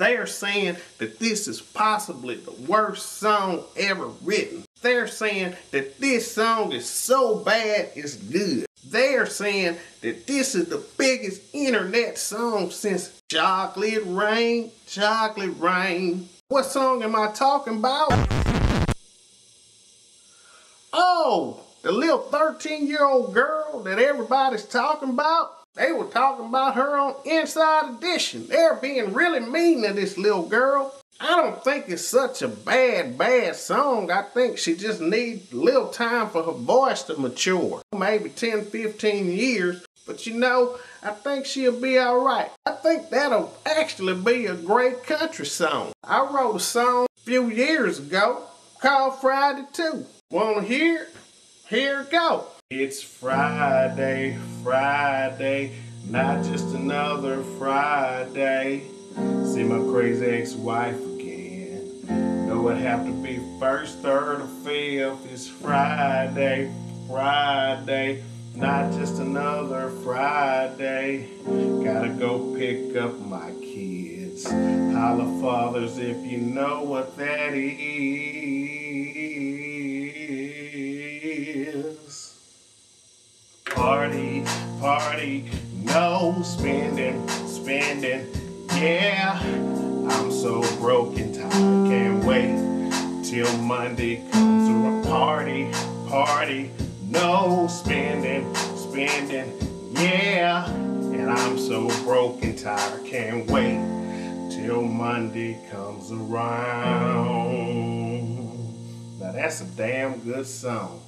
They are saying that this is possibly the worst song ever written. They're saying that this song is so bad it's good. They are saying that this is the biggest internet song since Chocolate Rain, Chocolate Rain. What song am I talking about? Oh, the little 13 year old girl that everybody's talking about. They were talking about her on Inside Edition. They're being really mean to this little girl. I don't think it's such a bad, bad song. I think she just needs a little time for her voice to mature. Maybe 10, 15 years. But you know, I think she'll be alright. I think that'll actually be a great country song. I wrote a song a few years ago called Friday 2. Wanna hear? Here it go. It's Friday, Friday, not just another Friday. See my crazy ex-wife again. Know it have to be first, third, or fifth. It's Friday, Friday, not just another Friday. Gotta go pick up my kids. Holla fathers if you know what that is. Party, no spending, spending, yeah. I'm so broken, tired, can't wait till Monday comes around. Party, party, no spending, spending, yeah. And I'm so broken, tired, can't wait till Monday comes around. Now that's a damn good song.